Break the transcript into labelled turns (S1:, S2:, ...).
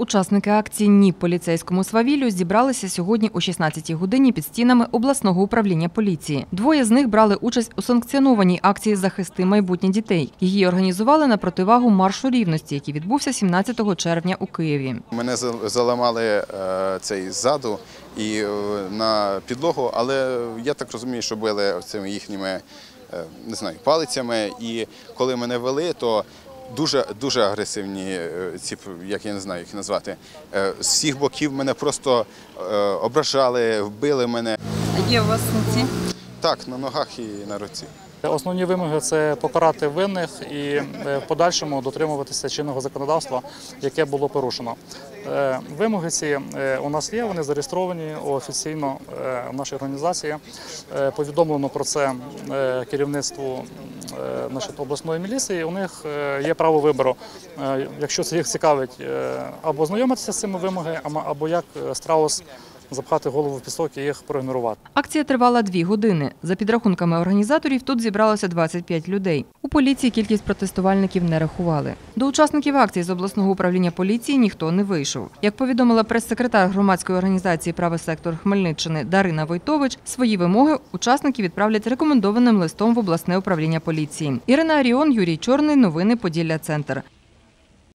S1: Учасники акції Ні поліцейському свавіллю зібралися сьогодні о 16-й годині під стінами обласного управління поліції. Двоє з них брали участь у санкціонованій акції Захисти майбутнє дітей. Її організували на противагу маршу рівності, який відбувся 17 червня у Києві.
S2: Мене заламали е, цей ззаду і е, на підлогу, але я так розумію, що били цими їхніми е, не знаю, палицями. І коли мене вели, то дуже дуже агресивні е, ці, як я не знаю, їх назвати. Е, З всіх боків мене просто е, ображали, вбили мене.
S3: Є у вас синці?
S2: Так, на ногах і на руці.
S4: Основні вимоги це покарати винних і е, в подальшому дотримуватися чинного законодавства, яке було порушено. Е, Вимоги ці е, у нас є, вони зареєстровані офіційно в нашій організації. Повідомлено про це керівництву обласної міліції. У них є право вибору. Якщо це їх цікавить, або знайомитися з цими вимогами, або- як страус запхати голову в пісок і їх проігнорувати.
S1: Акція тривала дві години. За підрахунками організаторів, тут зібралося 25 людей. У поліції кількість протестувальників не рахували. До учасників акції з обласного управління поліції ніхто не вийшов. Як повідомила прес-секретар громадської організації Правий сектор Хмельниччини Дарина Войтович, свої вимоги учасники відправлять рекомендованим листом в обласне управління поліції. Ірина Аріон, Юрій Чорний. Новини Поділля Центр.